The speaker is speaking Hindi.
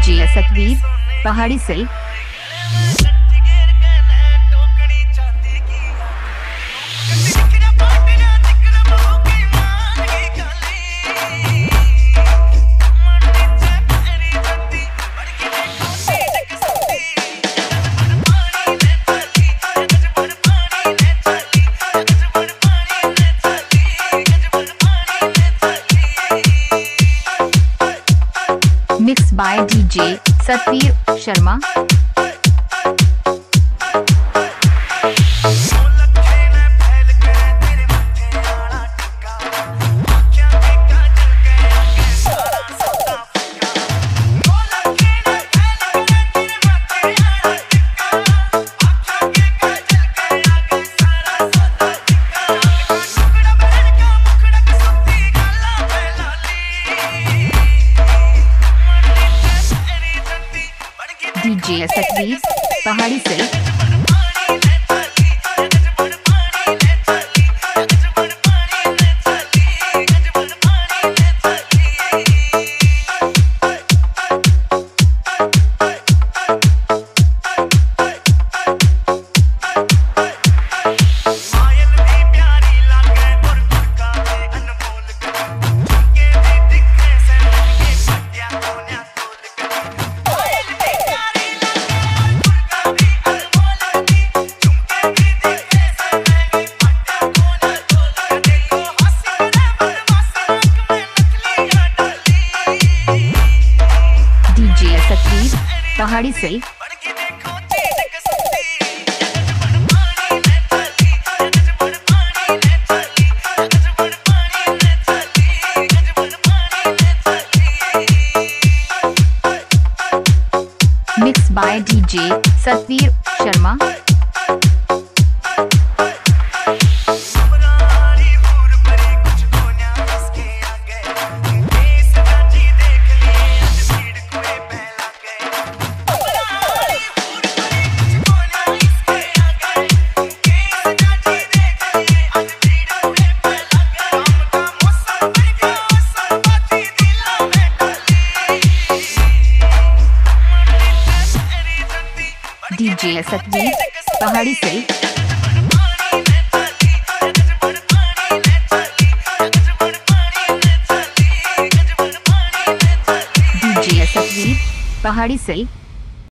डीजे सतवीर पहाड़ी से mix by DJ Satveer Sharma DJ Satveer Pahadi से पहाड़ी से। Mix by DJ Satveer Sharma DJ Satbir Pahadi से। पहाड़ी से।